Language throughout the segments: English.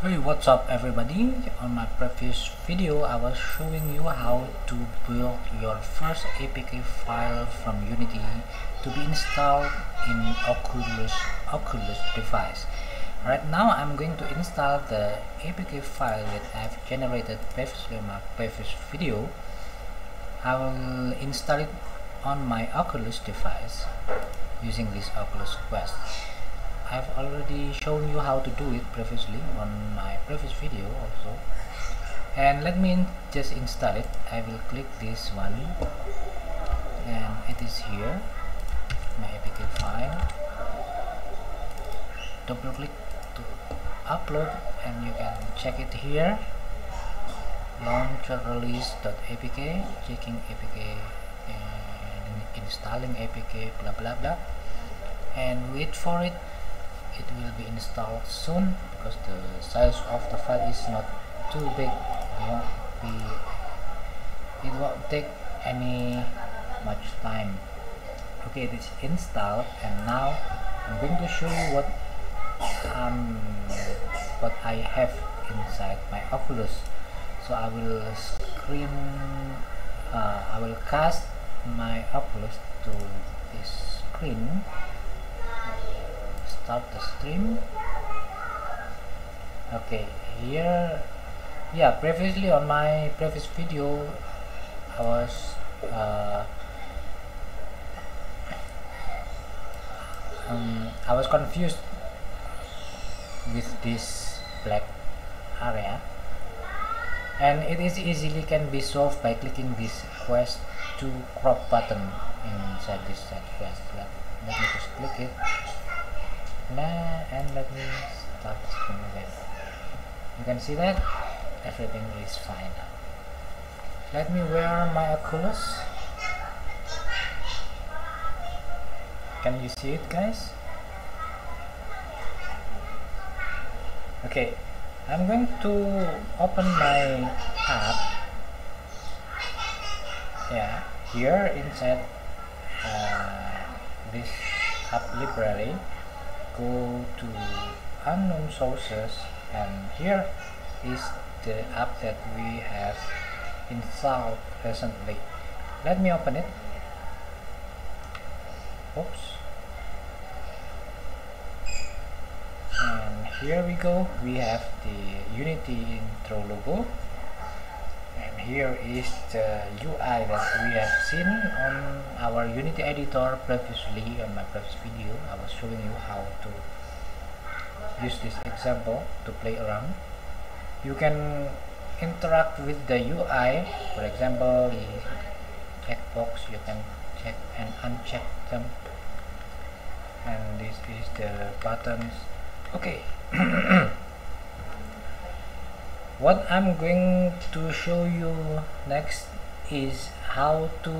Hey what's up everybody? On my previous video I was showing you how to build your first APK file from Unity to be installed in Oculus Oculus device. Right now I'm going to install the APK file that I've generated previously in my previous video. I will install it on my Oculus device using this Oculus Quest I've already shown you how to do it previously on my previous video also. And let me just install it. I will click this one. And it is here. My APK file. Double click to upload and you can check it here. Launcher release.apk checking APK installing APK blah blah blah. And wait for it it will be installed soon because the size of the file is not too big. It won't be it won't take any much time. Okay it is installed and now I'm going to show you what um what I have inside my Oculus. So I will screen uh, I will cast my Oculus to this screen start the stream. Okay here yeah previously on my previous video I was uh, um, I was confused with this black area. And it is easily can be solved by clicking this quest to crop button inside this quest let, let me just click it and let me start stream again you can see that? Everything is fine now. Let me wear my Oculus. Can you see it guys? Okay I'm going to open my app. Yeah here inside uh, this app library go to unknown sources and here is the app that we have installed recently let me open it. Oops. And here we go. We have the unity intro logo here is the UI that we have seen on our Unity editor previously on my previous video. I was showing you how to use this example to play around. You can interact with the UI for example the checkbox you can check and uncheck them. And this is the buttons. Okay what I'm going to show you next is how to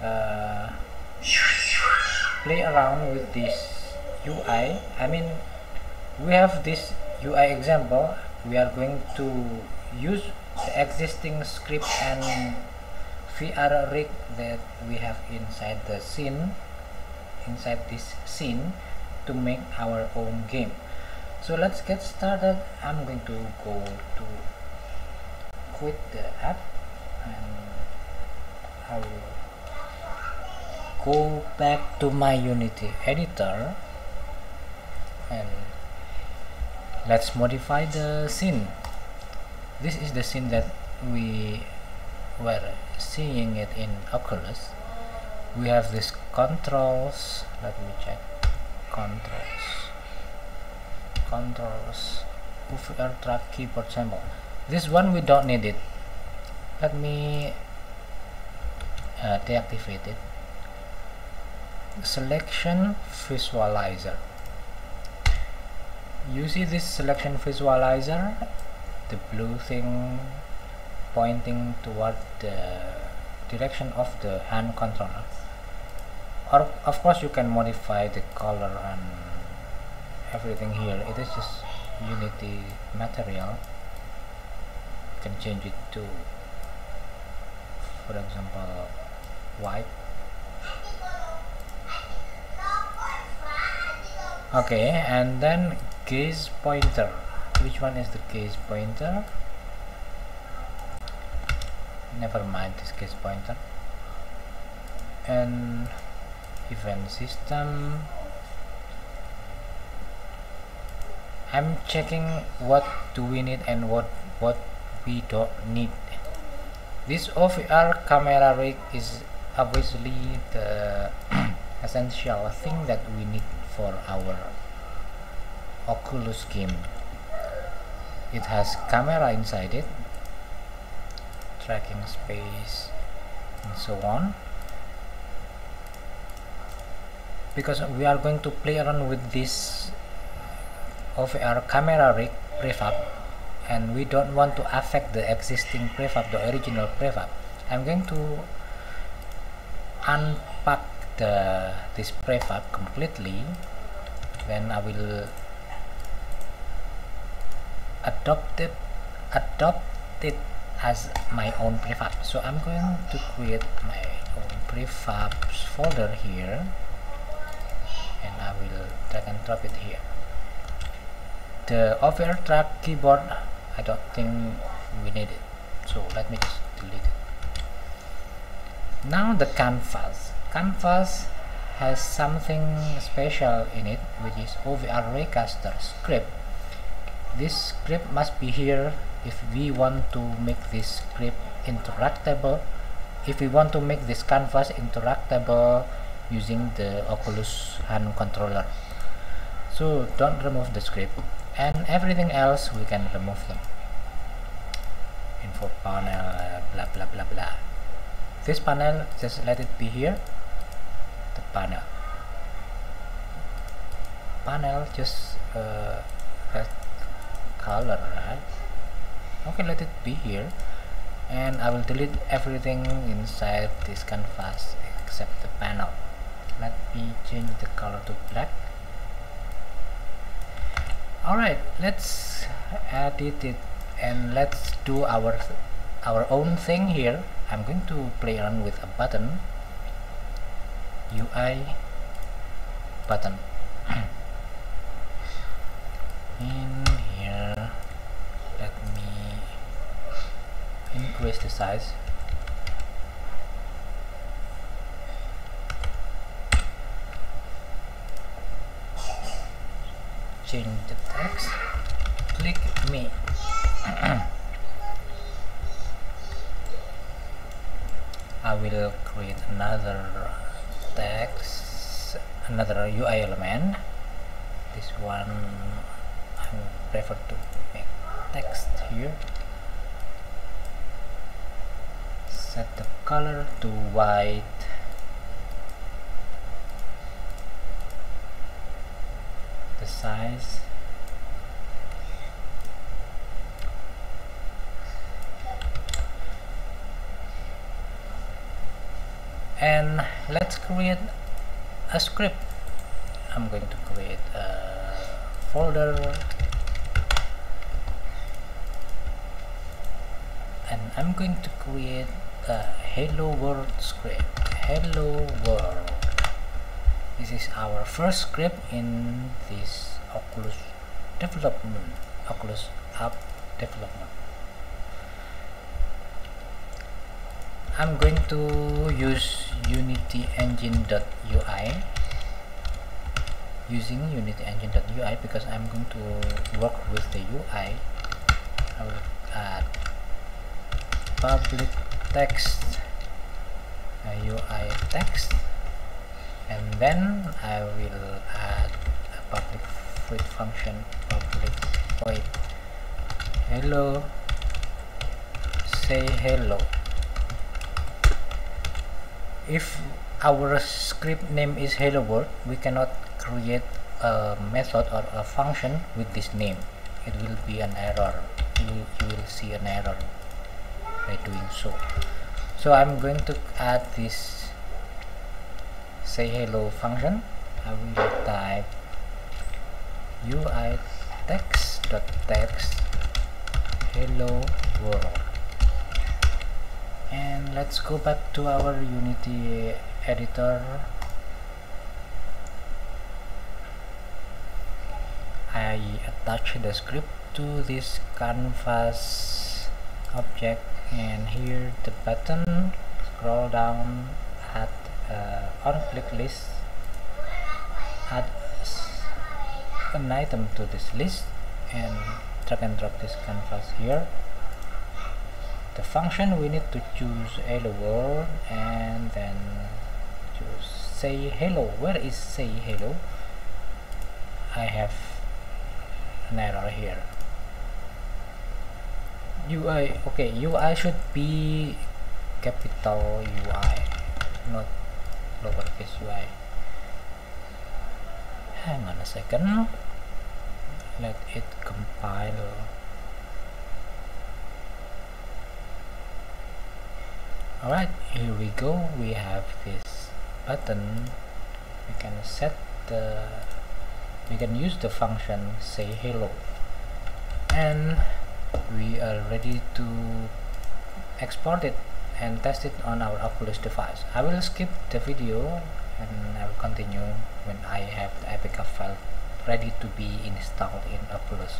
uh, play around with this UI I. Mean we have this UI example. We are going to use the existing script and VR rig that we have inside the scene inside this scene to make our own game so let's get started. I'm going to go to quit the app and I will go back to my unity editor and let's modify the scene. This is the scene that we were seeing it in Oculus. We have this controls. Let me check controls controls air track keyboard symbol. This one we don't need it. Let me uh, deactivate it. Selection visualizer. You see this selection visualizer? The blue thing pointing toward the direction of the hand controller. Or of course you can modify the color and everything here. It is just unity material. You can change it to for example white. Okay and then gaze pointer. Which one is the gaze pointer? Never mind this gaze pointer. And event system I'm checking what do we need and what what we don't need. This OVR camera rig is obviously the essential thing that we need for our Oculus game. It has camera inside it tracking space and so on. Because we are going to play around with this OVR camera rig prefab and we don't want to affect the existing prefab the original prefab. I'm going to unpack the this prefab completely. Then I will adopt it adopt it as my own prefab. So I'm going to create my own prefabs folder here and I will drag and drop it here the OVR track keyboard I don't think we need it. So let me just delete it. Now the canvas. Canvas has something special in it which is OVR Raycaster script. This script must be here if we want to make this script interactable. If we want to make this canvas interactable using the Oculus hand controller. So don't remove the script and everything else we can remove them. Info panel blah blah blah blah. This panel just let it be here. The panel. Panel just uh, color right? Okay let it be here. And I will delete everything inside this canvas except the panel. Let me change the color to black alright let's edit it and let's do our our own thing here. I'm going to play around with a button. UI button. In here let me increase the size change the text. Click me. I will create another text another UI element. This one I prefer to make text here. Set the color to white the size. And let's create a script. I'm going to create a folder. And I'm going to create a hello world script. Hello world this is our first script in this Oculus development Oculus app development. I'm going to use Unity Engine.ui using Unity Engine.ui because I'm going to work with the UI I. Will add public text UI text and then I will add a public void function public void hello. Say hello. If our script name is hello world we cannot create a method or a function with this name. It will be an error. You, you will see an error by doing so. So I'm going to add this say hello function I will type UI text dot text hello world. And let's go back to our unity editor. I attach the script to this canvas object and here the button scroll down add uh, on click list add an item to this list and drag and drop this canvas here. The function we need to choose hello world and then choose say hello. Where is say hello? I have an error here. UI okay UI should be capital UI not lowercase UI hang on a second. Let it compile. Alright here we go. We have this button. We can set the we can use the function say hello. And we are ready to export it and test it on our Oculus device. I will skip the video and I will continue when I have the APK file ready to be installed in Oculus.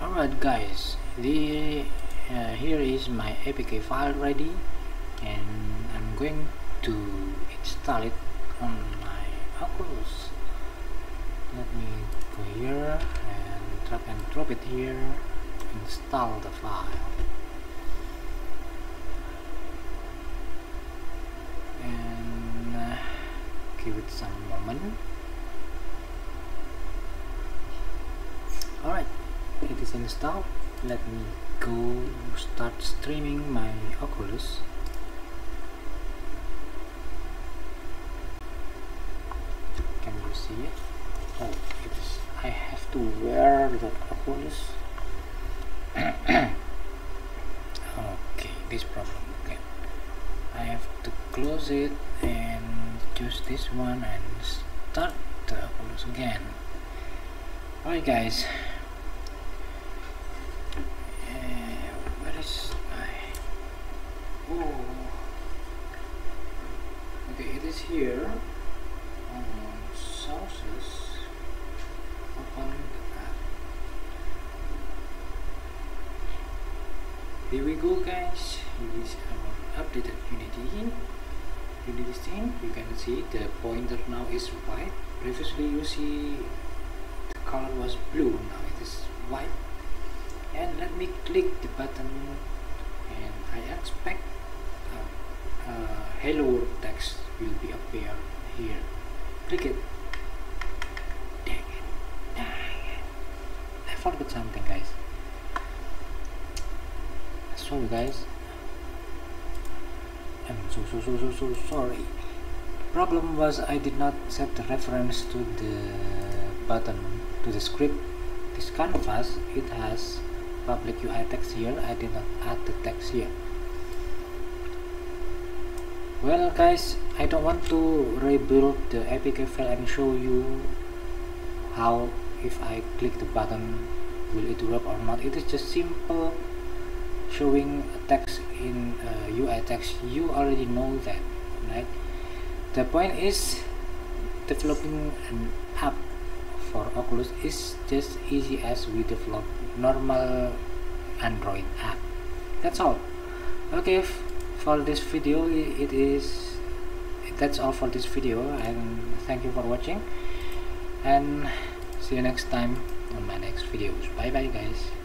Alright guys. The uh, here is my APK file ready and I'm going to install it on my Oculus. Let me go here and drag and drop it here. Install the file and uh, give it some moment alright it is installed. Let me go start streaming my Oculus. Can you see it? Oh it is I have to wear the Oculus. Okay this problem okay. I have to close it and choose this one and start the Oculus again. Alright guys. Uh, where is my oh. Okay it is here. On sources. Open here we go guys. Here is our updated unity unity scene you can see the pointer now is white. Previously you see the color was blue now it is white. And let me click the button and I expect uh, uh, hello world text will be appear here. Click it. Dang it. Dang it. I forgot something guys. Sorry guys so so so so so sorry. Problem was I did not set the reference to the button to the script. This canvas it has public UI text here. I did not add the text here. Well guys I don't want to rebuild the APK file and show you how if I click the button will it work or not. It is just simple showing a text in uh, UI text you already know that right? The point is developing an app for Oculus is just easy as we develop normal Android app. That's all. Okay for this video it is that's all for this video and thank you for watching. And see you next time on my next videos. Bye bye guys